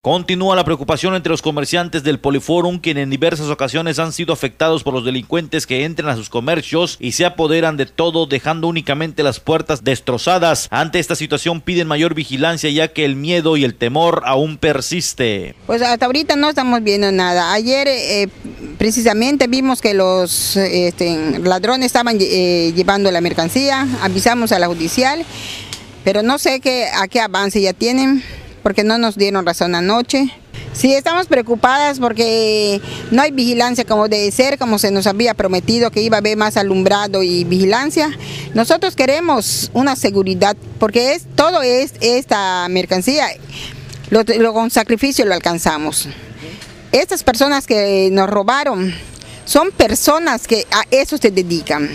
Continúa la preocupación entre los comerciantes del Poliforum, quienes en diversas ocasiones han sido afectados por los delincuentes que entran a sus comercios y se apoderan de todo, dejando únicamente las puertas destrozadas. Ante esta situación piden mayor vigilancia ya que el miedo y el temor aún persiste. Pues hasta ahorita no estamos viendo nada. Ayer eh, precisamente vimos que los este, ladrones estaban eh, llevando la mercancía, avisamos a la judicial, pero no sé qué, a qué avance ya tienen porque no nos dieron razón anoche. Sí, estamos preocupadas porque no hay vigilancia como debe ser, como se nos había prometido que iba a haber más alumbrado y vigilancia. Nosotros queremos una seguridad porque es todo es esta mercancía, lo, con sacrificio lo alcanzamos. Estas personas que nos robaron son personas que a eso se dedican.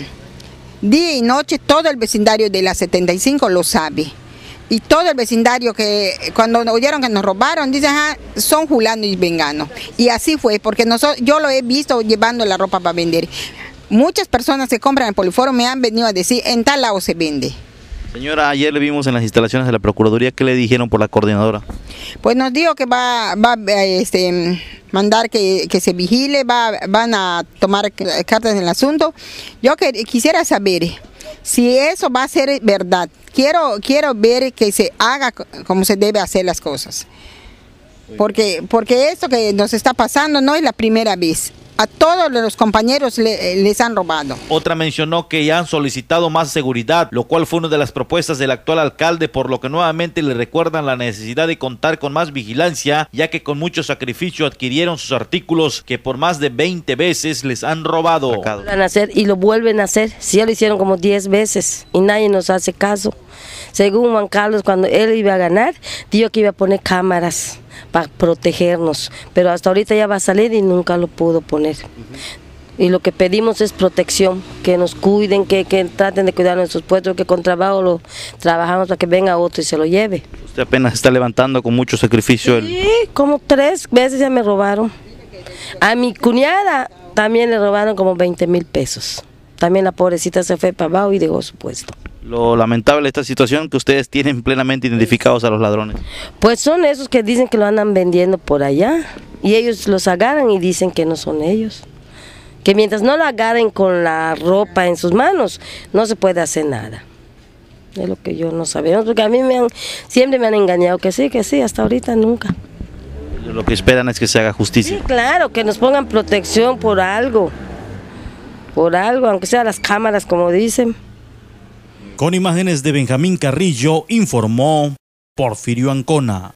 Día y noche todo el vecindario de la 75 lo sabe y todo el vecindario que cuando oyeron que nos robaron, dicen, ah, son Julano y Vengano. Y así fue, porque nosotros, yo lo he visto llevando la ropa para vender. Muchas personas que compran el Poliforo me han venido a decir, en tal lado se vende. Señora, ayer le vimos en las instalaciones de la Procuraduría, ¿qué le dijeron por la coordinadora? Pues nos dijo que va, a este, mandar que, se vigile, va, van a tomar cartas en el asunto. Yo que, quisiera saber si eso va a ser verdad, quiero, quiero ver que se haga como se debe hacer las cosas. Porque, porque esto que nos está pasando no es la primera vez a todos los compañeros les han robado. Otra mencionó que ya han solicitado más seguridad, lo cual fue una de las propuestas del actual alcalde, por lo que nuevamente le recuerdan la necesidad de contar con más vigilancia, ya que con mucho sacrificio adquirieron sus artículos que por más de 20 veces les han robado. Van a hacer y lo vuelven a hacer, si ya lo hicieron como 10 veces y nadie nos hace caso. Según Juan Carlos, cuando él iba a ganar, dijo que iba a poner cámaras para protegernos, pero hasta ahorita ya va a salir y nunca lo pudo poner. Y lo que pedimos es protección, que nos cuiden, que, traten de cuidar nuestros puestos, que con trabajo lo trabajamos para que venga otro y se lo lleve. Usted apenas está levantando con mucho sacrificio. Sí, como tres veces ya me robaron. A mi cuñada también le robaron como 20 mil pesos. También la pobrecita se fue para abajo y dejó su puesto lo lamentable de esta situación que ustedes tienen plenamente identificados a los ladrones? Pues son esos que dicen que lo andan vendiendo por allá y ellos los agarran y dicen que no son ellos. Que mientras no lo agarren con la ropa en sus manos, no se puede hacer nada. Es lo que yo no sabemos, porque a mí me han, siempre me han engañado que sí, que sí, hasta ahorita nunca. Lo que esperan es que se haga justicia. Sí, claro, que nos pongan protección por algo, por algo, aunque sea las cámaras como dicen. Con imágenes de Benjamín Carrillo, informó Porfirio Ancona.